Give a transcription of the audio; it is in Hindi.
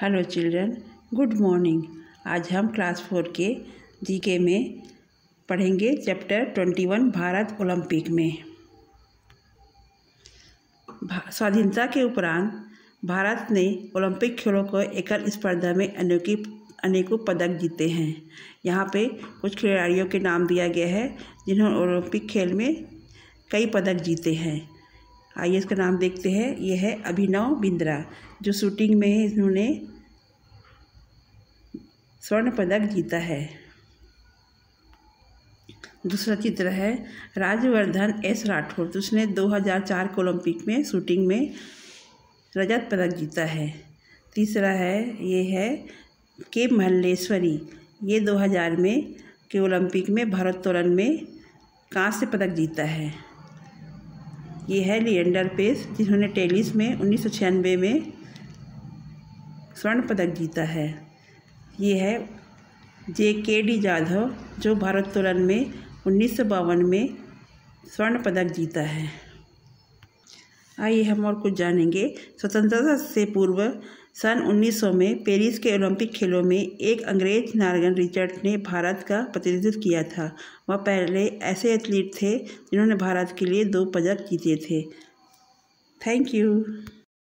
हेलो चिल्ड्रन गुड मॉर्निंग आज हम क्लास फोर के जीके में पढ़ेंगे chapter twenty one Bharat Olympic में। स्वाधीनता के उपरांत भारत ने ओलंपिक खेलों को एकल स्पर्धा में अनेकी, अनेकों पदक जीते हैं। यहाँ पे कुछ खिलाड़ियों के नाम दिया गया है, जिन्होंने ओलंपिक खेल में कई पदक जीते हैं। आइए इसका नाम देखते हैं। ये है अभिनव बिंद्रा, जो शूटिंग में इन्होंने स्वर्ण पदक जीता है। दूसरा चित्र है राजवर्धन एस राठौर उसने 2004 के ओलंपिक में शूटिंग में रजत पदक जीता है। तीसरा है, ये है के महल्लेश्वरी ये 2000 में के ओलंपिक में भारोत्तोलन में कांस्य पदक जीता है। ये है लिएंडर पेस जिन्होंने टेनिस में उन्नीस सौ छियानवे में स्वर्ण पदक जीता है। ये है जे के डी जाधव, जो भारोत्तोलन में उन्नीस सौ बावन में स्वर्ण पदक जीता है। आइए हम और कुछ जानेंगे। स्वतंत्रता से पूर्व सन 1900 में पेरिस के ओलंपिक खेलों में एक अंग्रेज़ नारगन रिचर्ड ने भारत का प्रतिनिधित्व किया था। वह पहले ऐसे एथलीट थे जिन्होंने भारत के लिए दो पदक जीते थे। Thank you.